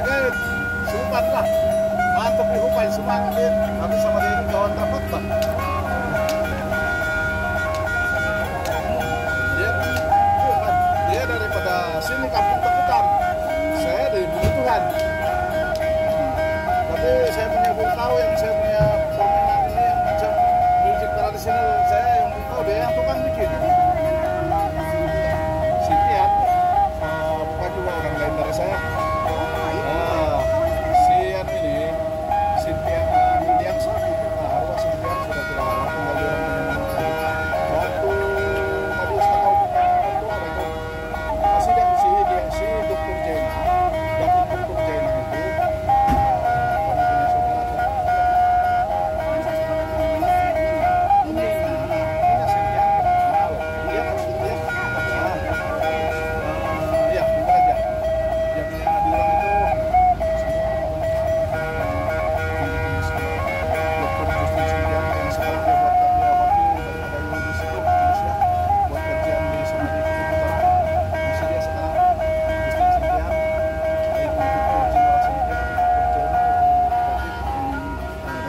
Semangat, mantap nih, paling semangat. Tapi sama dia kawan